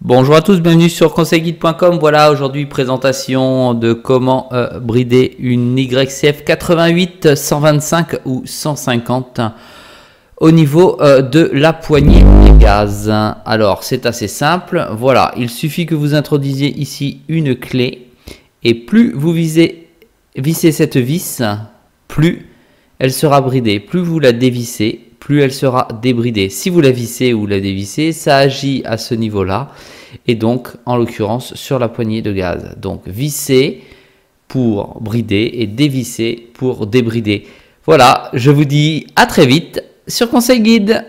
Bonjour à tous, bienvenue sur conseilguide.com. Voilà aujourd'hui présentation de comment euh, brider une YCF 88, 125 ou 150 au niveau euh, de la poignée des gaz. Alors c'est assez simple. Voilà, il suffit que vous introduisiez ici une clé et plus vous visez, vissez cette vis, plus elle sera bridée. Plus vous la dévissez, plus elle sera débridée. Si vous la vissez ou la dévissez, ça agit à ce niveau-là, et donc en l'occurrence sur la poignée de gaz. Donc visser pour brider et dévisser pour débrider. Voilà, je vous dis à très vite sur Conseil Guide.